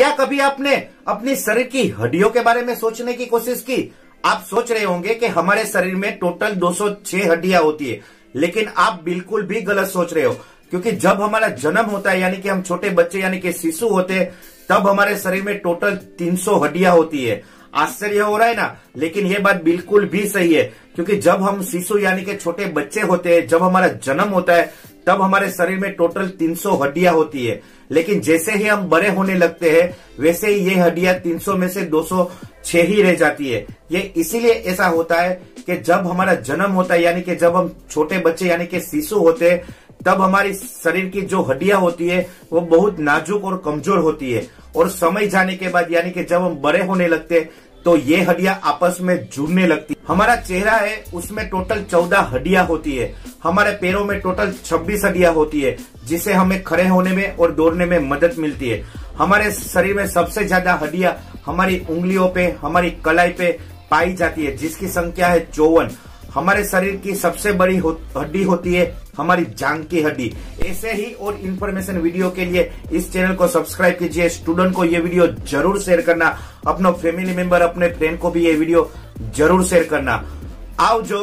क्या कभी आपने अपने शरीर की हड्डियों के बारे में सोचने की कोशिश की? आप सोच रहे होंगे कि हमारे शरीर में टोटल 206 हड्डियाँ होती है, लेकिन आप बिल्कुल भी गलत सोच रहे हो, क्योंकि जब हमारा जन्म होता है, यानी कि हम छोटे बच्चे, यानी कि शिशु होते हैं, तब हमारे शरीर में टोटल 300 हड्डियाँ होती है। आश्चर्य हो रहा है ना? लेकिन ये बात बिल्कुल भी सही है, क्योंकि जब हम शिशु, यानी कि छोटे बच्चे होते हैं, जब हमारा जन्म होता है तब हमारे शरीर में टोटल 300 हड्डियाँ होती है। लेकिन जैसे ही हम बड़े होने लगते हैं, वैसे ही ये हड्डियाँ 300 में से 206 ही रह जाती है। ये इसीलिए ऐसा होता है कि जब हमारा जन्म होता है, यानी कि जब हम छोटे बच्चे, यानी कि शिशु होते हैं, तब हमारी शरीर की जो हड्डियाँ होती है, वो बहुत नाजुक और कमज़ोर होती है। और समय जाने के बाद, यानी कि जब हम बड़े होने लगते तो ये हड्डियाँ आपस में जुड़ने लगती हमारा चेहरा है, उसमें टोटल चौदह हड्डियाँ होती है। हमारे पैरों में टोटल छब्बीस हड्डियाँ होती है जिसे हमें खड़े होने में और दौड़ने में मदद मिलती है। हमारे शरीर में सबसे ज़्यादा हड्डियाँ हमारी उंगलियों पे हमारी कलाई पे पाई जाती है जिसकी संख्या है चौवन। हमारे शरीर की सबसे बड़ी हो, हड्डी होती है हमारी जांग की हड्डी। ऐसे ही और इन्फॉर्मेशन वीडियो के लिए इस चैनल को सब्सक्राइब कीजिए। स्टूडेंट को ये वीडियो ज़रूर शेयर करना। अपना फैमिली मेंबर अपने फ्रेंड को भी ये वीडियो ज़रूर शेयर करना। आओ जो